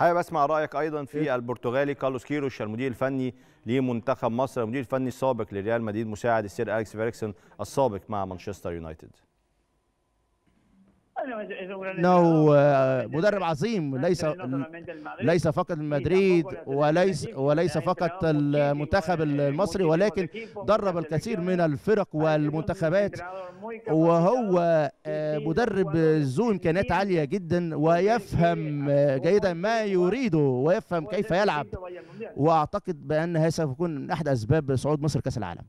حابب أسمع رأيك أيضا في البرتغالي كارلوس كيروش المدير الفني لمنتخب مصر المدير الفني السابق لريال مدريد مساعد السير أليكس فيرغسون السابق مع مانشستر يونايتد. إنه مدرب عظيم ليس ليس فقط مدريد وليس وليس فقط المنتخب المصري ولكن درب الكثير من الفرق والمنتخبات. وهو مدرب ذو إمكانيات عالية جدا ويفهم جيدا ما يريده ويفهم كيف يلعب. وأعتقد بأن هذا سيكون أحد أسباب صعود مصر كاس العالم.